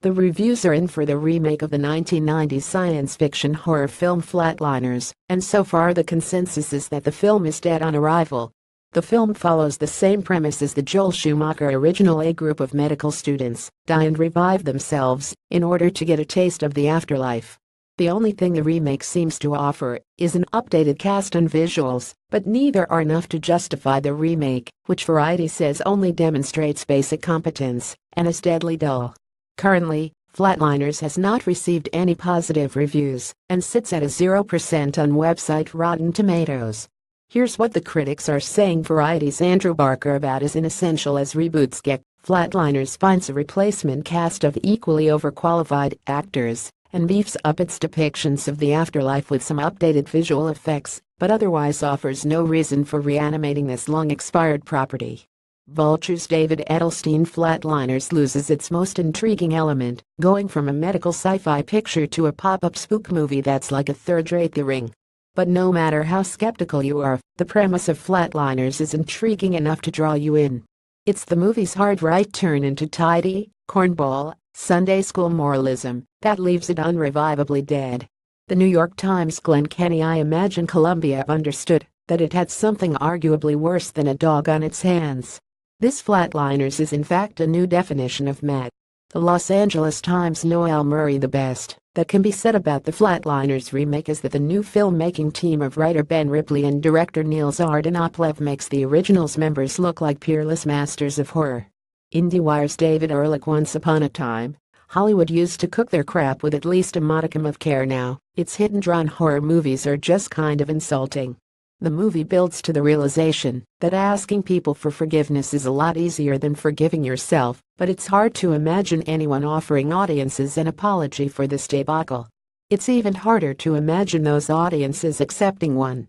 The reviews are in for the remake of the 1990s science fiction horror film Flatliners, and so far the consensus is that the film is dead on arrival. The film follows the same premise as the Joel Schumacher original A group of medical students die and revive themselves in order to get a taste of the afterlife. The only thing the remake seems to offer is an updated cast and visuals, but neither are enough to justify the remake, which Variety says only demonstrates basic competence and is deadly dull. Currently, Flatliners has not received any positive reviews and sits at a 0% on website Rotten Tomatoes. Here's what the critics are saying Variety's Andrew Barker about as inessential as reboots get. Flatliners finds a replacement cast of equally overqualified actors and beefs up its depictions of the afterlife with some updated visual effects, but otherwise offers no reason for reanimating this long-expired property. Vulture's David Edelstein Flatliners loses its most intriguing element, going from a medical sci-fi picture to a pop-up spook movie that's like a third-rate The Ring. But no matter how skeptical you are, the premise of Flatliners is intriguing enough to draw you in. It's the movie's hard right turn into tidy, cornball, Sunday school moralism that leaves it unrevivably dead. The New York Times Glenn Kenny I imagine Columbia understood that it had something arguably worse than a dog on its hands. This Flatliners is in fact a new definition of mad. The Los Angeles Times Noel Murray the best that can be said about the Flatliners remake is that the new filmmaking team of writer Ben Ripley and director Niels Arden Oplev makes the original's members look like peerless masters of horror. IndieWire's David Ehrlich Once upon a time, Hollywood used to cook their crap with at least a modicum of care now, its hit and run horror movies are just kind of insulting. The movie builds to the realization that asking people for forgiveness is a lot easier than forgiving yourself, but it's hard to imagine anyone offering audiences an apology for this debacle. It's even harder to imagine those audiences accepting one.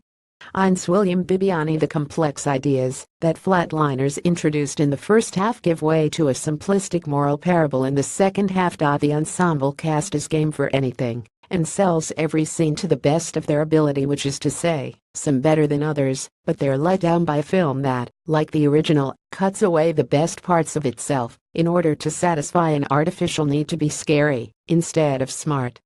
IGN's William Bibbiani The complex ideas that flatliners introduced in the first half give way to a simplistic moral parable in the second half. The ensemble cast is game for anything and sells every scene to the best of their ability which is to say, some better than others, but they're let down by a film that, like the original, cuts away the best parts of itself in order to satisfy an artificial need to be scary instead of smart.